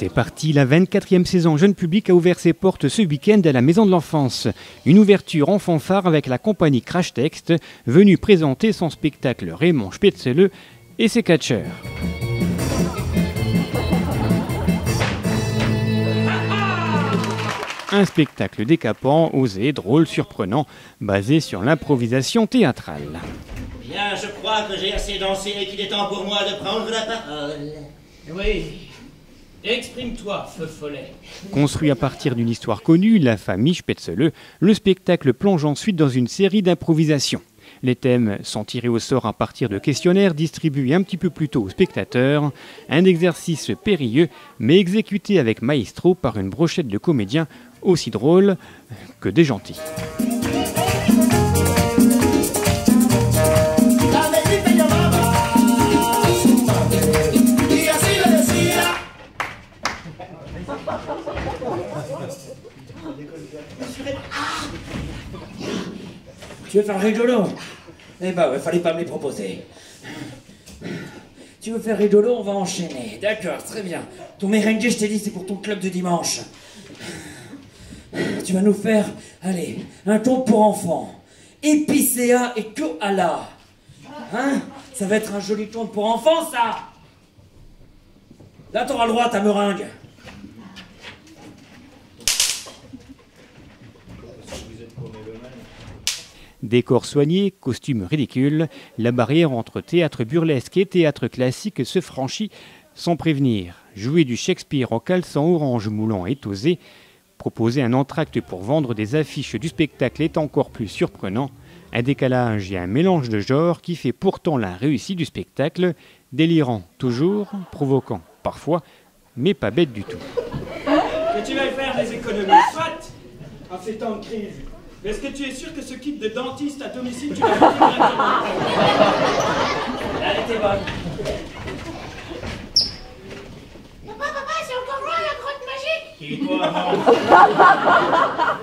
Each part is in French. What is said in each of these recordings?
C'est parti, la 24e saison jeune public a ouvert ses portes ce week-end à la Maison de l'Enfance. Une ouverture en fanfare avec la compagnie Crash Text, venue présenter son spectacle Raymond Spätzle et ses catcheurs. Un spectacle décapant, osé, drôle, surprenant, basé sur l'improvisation théâtrale. Bien, je crois que j'ai assez dansé et qu'il est temps pour moi de prendre la parole. Oui. Exprime-toi, feu follet. Construit à partir d'une histoire connue, La famille Spätzle, le spectacle plonge ensuite dans une série d'improvisations. Les thèmes sont tirés au sort à partir de questionnaires distribués un petit peu plus tôt aux spectateurs. Un exercice périlleux, mais exécuté avec maestro par une brochette de comédiens aussi drôles que des Tu veux faire rigolo? Eh ben, il fallait pas me les proposer. Tu veux faire rigolo, on va enchaîner. D'accord, très bien. Ton merengue, je t'ai dit, c'est pour ton club de dimanche. Tu vas nous faire, allez, un ton pour enfants. Épicéa et koala. Hein? Ça va être un joli ton pour enfants, ça Là, t'auras le droit ta meringue. Décor soigné, costumes ridicules, la barrière entre théâtre burlesque et théâtre classique se franchit sans prévenir. Jouer du Shakespeare en caleçon orange moulant est osé. Proposer un entracte pour vendre des affiches du spectacle est encore plus surprenant. Un décalage et un mélange de genres qui fait pourtant la réussite du spectacle, délirant toujours, provoquant parfois, mais pas bête du tout. Que tu vas faire des économies, soit en ces temps de crise. Mais est-ce que tu es sûr que ce kit de dentiste à domicile, tu l'as Elle était bonne. Papa, papa, c'est encore loin la grotte magique!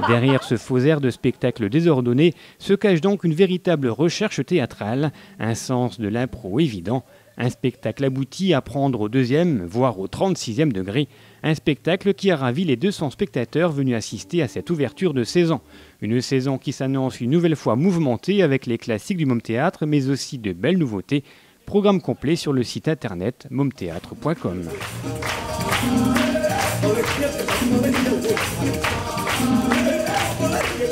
Derrière ce faux air de spectacle désordonné se cache donc une véritable recherche théâtrale, un sens de l'impro évident, un spectacle abouti à prendre au deuxième, voire au 36e degré, un spectacle qui a ravi les 200 spectateurs venus assister à cette ouverture de saison. Une saison qui s'annonce une nouvelle fois mouvementée avec les classiques du Môme Théâtre, mais aussi de belles nouveautés. Programme complet sur le site internet you.